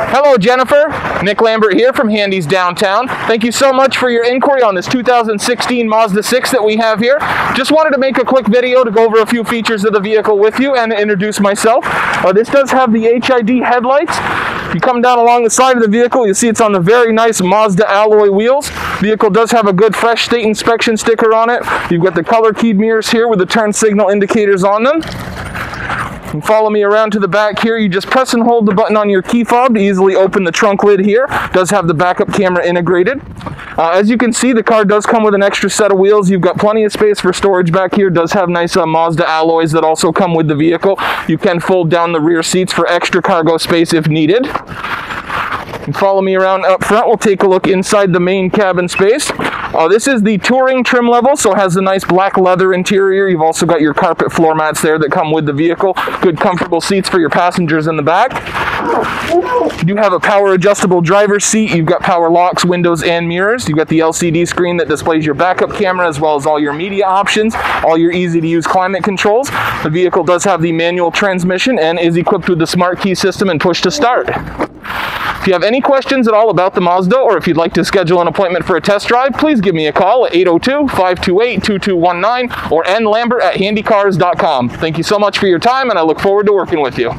Hello, Jennifer. Nick Lambert here from Handy's Downtown. Thank you so much for your inquiry on this 2016 Mazda 6 that we have here. Just wanted to make a quick video to go over a few features of the vehicle with you and introduce myself. Uh, this does have the HID headlights. If you come down along the side of the vehicle, you see it's on the very nice Mazda alloy wheels. Vehicle does have a good fresh state inspection sticker on it. You've got the color keyed mirrors here with the turn signal indicators on them. And follow me around to the back here. You just press and hold the button on your key fob to easily open the trunk lid here. Does have the backup camera integrated. Uh, as you can see, the car does come with an extra set of wheels. You've got plenty of space for storage back here. Does have nice uh, Mazda alloys that also come with the vehicle. You can fold down the rear seats for extra cargo space if needed. Follow me around up front. We'll take a look inside the main cabin space. Uh, this is the touring trim level, so it has a nice black leather interior. You've also got your carpet floor mats there that come with the vehicle. Good comfortable seats for your passengers in the back. You do have a power adjustable driver's seat. You've got power locks, windows, and mirrors. You've got the LCD screen that displays your backup camera as well as all your media options, all your easy to use climate controls. The vehicle does have the manual transmission and is equipped with the smart key system and push to start. If you have any questions at all about the Mazda or if you'd like to schedule an appointment for a test drive, please give me a call at 802-528-2219 or nlambert at handycars.com. Thank you so much for your time and I look forward to working with you.